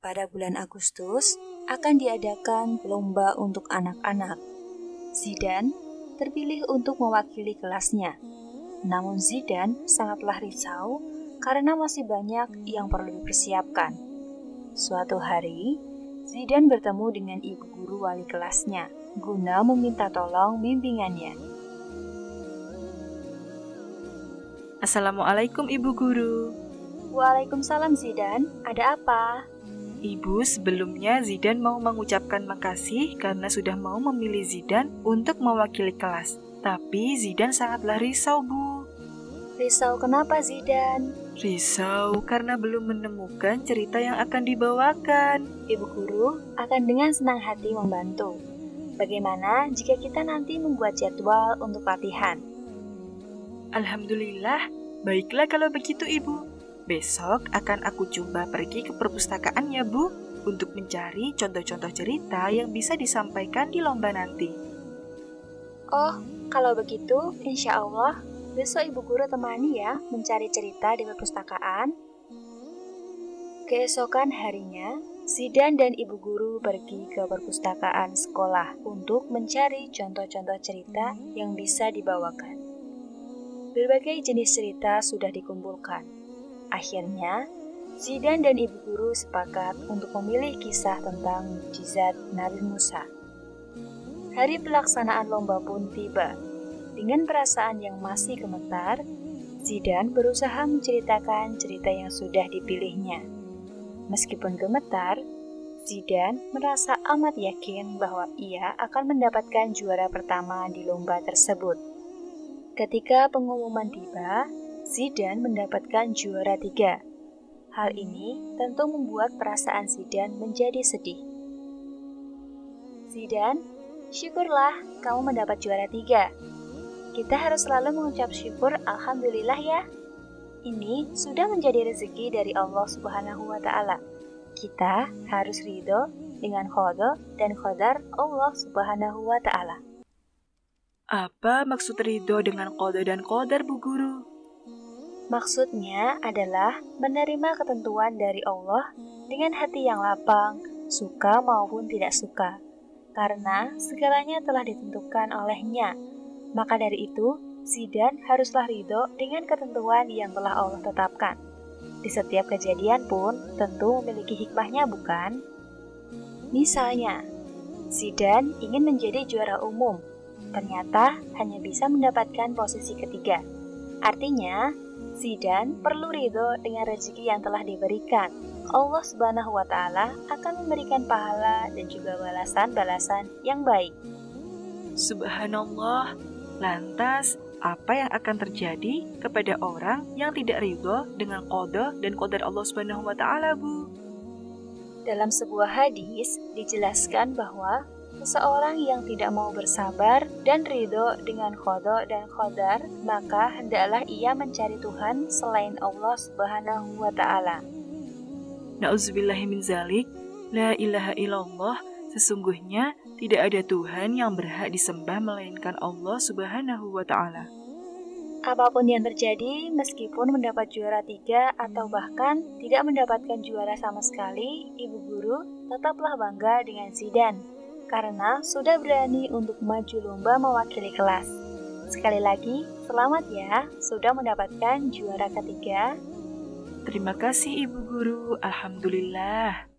pada bulan Agustus akan diadakan lomba untuk anak-anak. Zidan terpilih untuk mewakili kelasnya. Namun Zidan sangatlah risau karena masih banyak yang perlu dipersiapkan. Suatu hari, Zidan bertemu dengan ibu guru wali kelasnya guna meminta tolong bimbingannya. Assalamualaikum Ibu Guru. Waalaikumsalam Zidan, ada apa? Ibu, sebelumnya Zidan mau mengucapkan makasih karena sudah mau memilih Zidan untuk mewakili kelas. Tapi Zidan sangatlah risau, Bu. Risau kenapa Zidan? Risau karena belum menemukan cerita yang akan dibawakan. Ibu guru akan dengan senang hati membantu. Bagaimana jika kita nanti membuat jadwal untuk latihan? Alhamdulillah, baiklah kalau begitu Ibu. Besok akan aku coba pergi ke perpustakaan ya Bu, untuk mencari contoh-contoh cerita yang bisa disampaikan di lomba nanti. Oh, kalau begitu, insya Allah besok ibu guru temani ya mencari cerita di perpustakaan. Keesokan harinya, Sidan dan ibu guru pergi ke perpustakaan sekolah untuk mencari contoh-contoh cerita yang bisa dibawakan. Berbagai jenis cerita sudah dikumpulkan Akhirnya, Zidan dan ibu guru sepakat untuk memilih kisah tentang mujizat Nabi Musa. Hari pelaksanaan lomba pun tiba. Dengan perasaan yang masih gemetar, Zidan berusaha menceritakan cerita yang sudah dipilihnya. Meskipun gemetar, Zidan merasa amat yakin bahwa ia akan mendapatkan juara pertama di lomba tersebut. Ketika pengumuman tiba, Zidane mendapatkan juara tiga. Hal ini tentu membuat perasaan Zidane menjadi sedih. Zidane, syukurlah kamu mendapat juara tiga. Kita harus selalu mengucap syukur Alhamdulillah ya. Ini sudah menjadi rezeki dari Allah Subhanahu wa Ta'ala. Kita harus ridho dengan khodo dan khodar Allah Subhanahu wa Ta'ala. Apa maksud ridho dengan kodo dan kodar, Bu Guru? Maksudnya adalah menerima ketentuan dari Allah dengan hati yang lapang, suka maupun tidak suka. Karena segalanya telah ditentukan olehnya. Maka dari itu, Zidan haruslah ridho dengan ketentuan yang telah Allah tetapkan. Di setiap kejadian pun tentu memiliki hikmahnya bukan? Misalnya, Zidan ingin menjadi juara umum, ternyata hanya bisa mendapatkan posisi ketiga. Artinya, Zidan perlu ridho dengan rezeki yang telah diberikan. Allah Subhanahu wa Ta'ala akan memberikan pahala dan juga balasan-balasan yang baik. Subhanallah, lantas apa yang akan terjadi kepada orang yang tidak ridho dengan kodo dan kodar Allah Subhanahu wa Ta'ala, Bu? Dalam sebuah hadis dijelaskan bahwa Seseorang yang tidak mau bersabar dan ridho dengan khodo dan khodar, maka hendaklah ia mencari Tuhan selain Allah Subhanahu wa Ta'ala. Zalik, la ilaha illallah, sesungguhnya tidak ada Tuhan yang berhak disembah melainkan Allah Subhanahu wa Ta'ala. Apa pun yang terjadi, meskipun mendapat juara tiga atau bahkan tidak mendapatkan juara sama sekali, ibu guru tetaplah bangga dengan Zidan karena sudah berani untuk maju lomba mewakili kelas. Sekali lagi, selamat ya sudah mendapatkan juara ketiga. Terima kasih Ibu Guru, Alhamdulillah.